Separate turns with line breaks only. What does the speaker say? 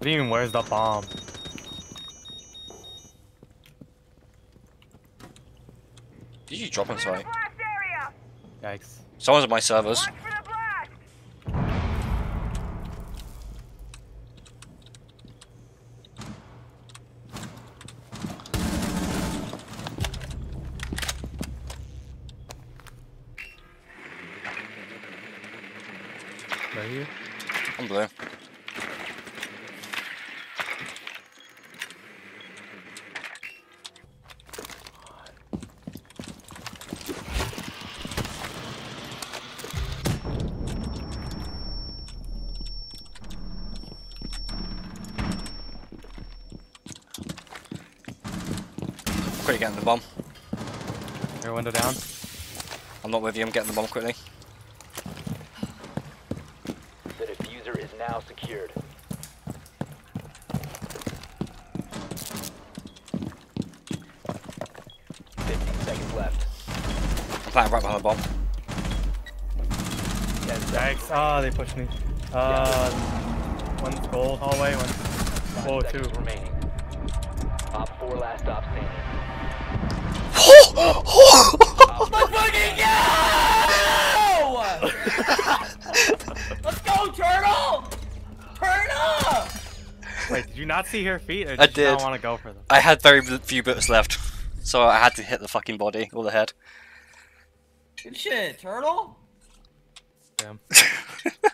What do you mean, where's the bomb?
Did you drop on site?
Blast area!
Yikes.
Someone's at my servers.
Watch for the blast!
Are you?
I'm blue. Quickly getting the bomb.
Your window down?
I'm not with you, I'm getting the bomb quickly.
The defuser is now secured. Fifteen seconds left.
I'm planting right behind the bomb.
Ten
Yikes.
seconds.
Oh, they pushed me. Uh, one's gold hallway, one's.
Five
two.
remaining. Op four last stop standing.
Let's fucking go! Let's go, turtle! Turn up!
Wait, did you not see her feet? Or
I
did you not
did.
want to go for them?
I had very few bullets left, so I had to hit the fucking body or the head.
Good shit, turtle.
Damn.